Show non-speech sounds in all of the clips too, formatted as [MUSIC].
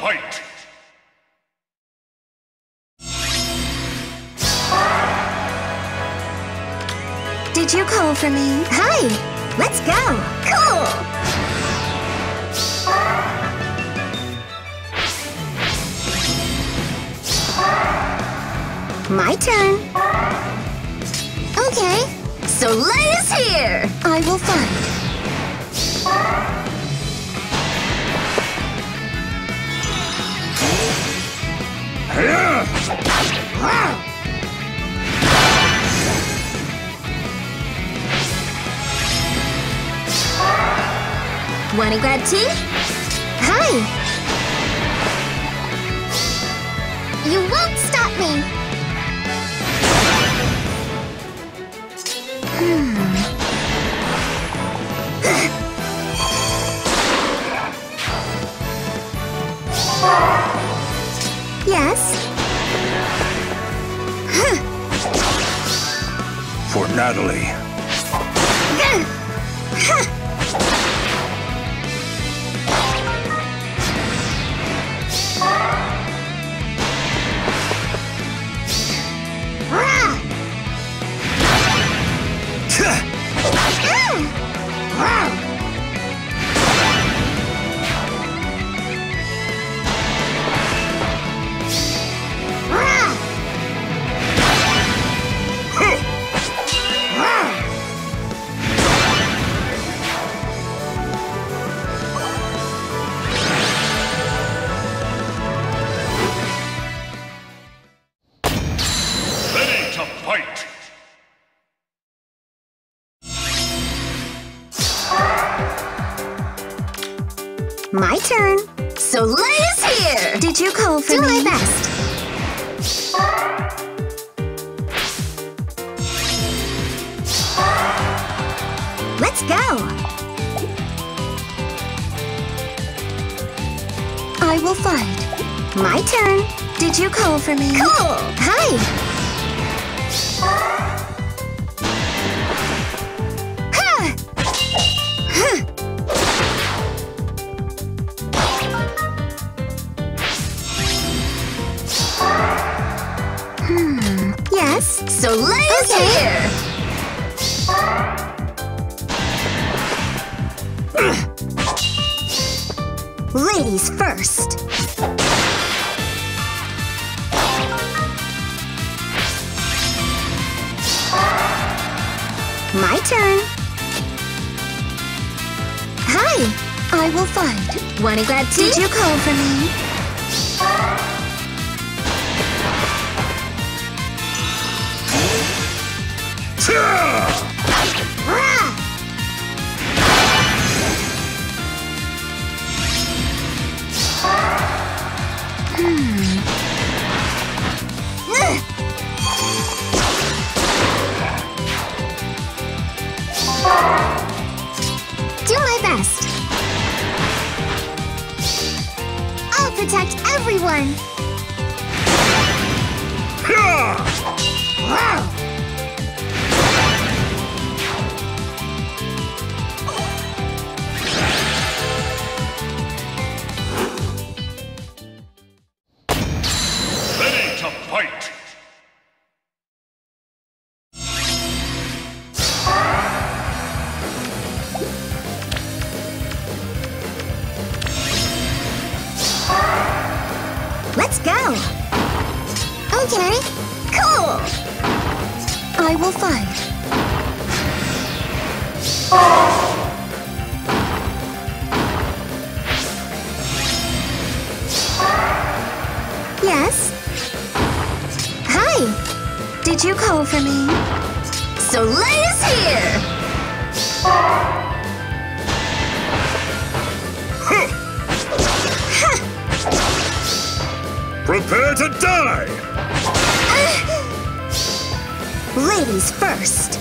fight! Did you call for me? Hi! Let's go! Cool! My turn. Okay. Soleil is here! I will find. Wanna grab tea? Hi! You won't stop me! Yes? For Natalie. My turn. Soleil is here! Did you call for Do me? my best. Let's go! I will fight. My turn. Did you call for me? Cool. Hi! Ladies first. My turn. Hi. I will fight. Wanna grab tea? Did you call for me? Hmm. Do my best. I'll protect everyone. Let's go! Oh, okay. Cool. I will find. Yes? Hi! Did you call for me? Soleil is here! [LAUGHS] Prepare to die! Uh, ladies first!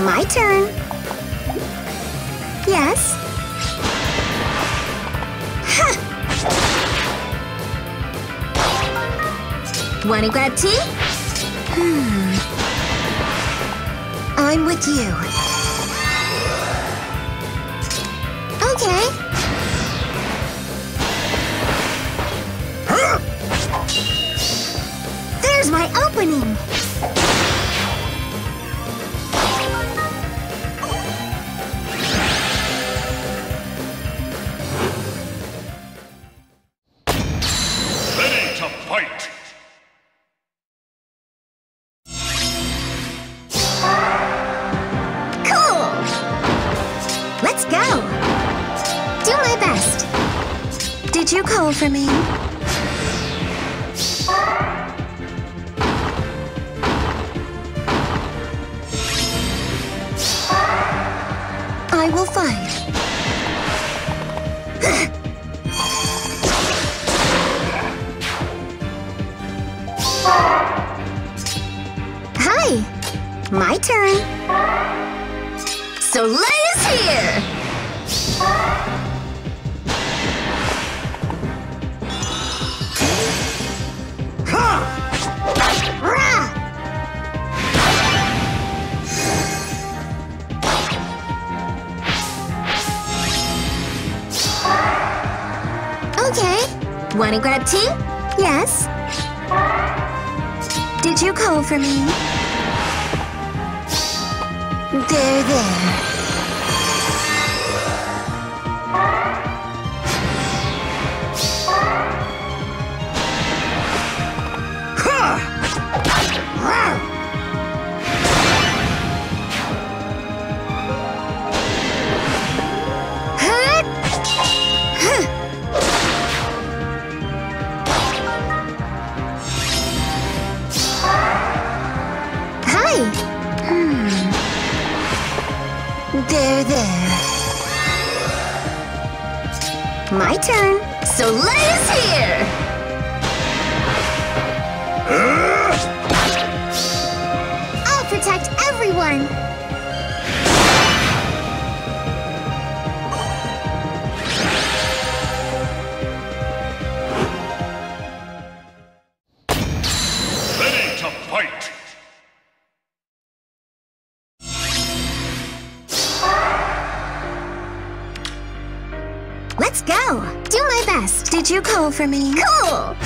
My turn. Wanna grab tea? Hmm. I'm with you. Okay. There's my opening. Do my best. Did you call for me? I will fight. Hi. My turn. Soleil is here! Wanna grab tea? Yes. Did you call for me? There, there. Hi. Hmm. There, there. My turn. Soleil is here! I'll protect everyone. Let's go. Do my best. Did you call for me? Cool.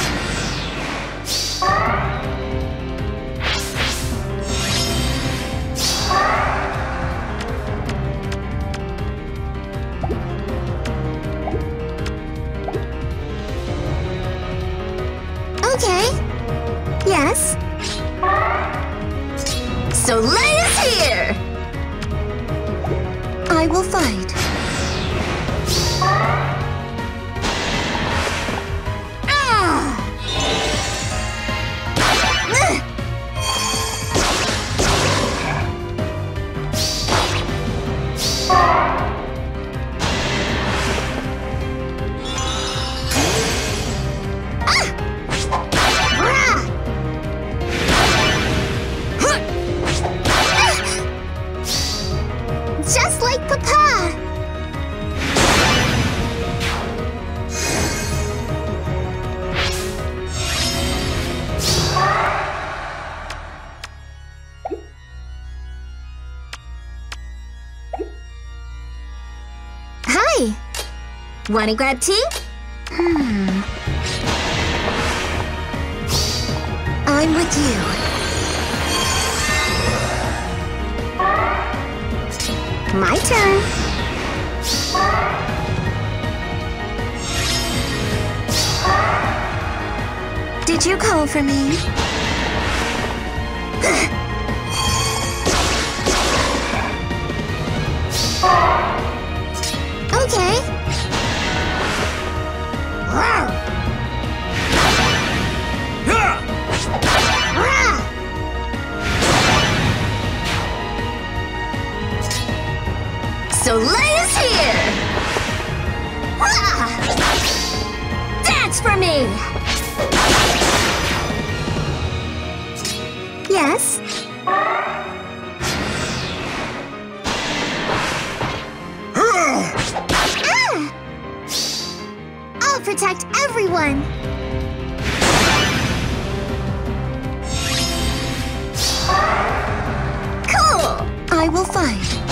Okay. Yes. Soleil is here! I will fight. Wanna grab tea? Hmm. I'm with you. My turn. Did you call for me? [GASPS] [GASPS] Soleil is here! Dance for me! Fight.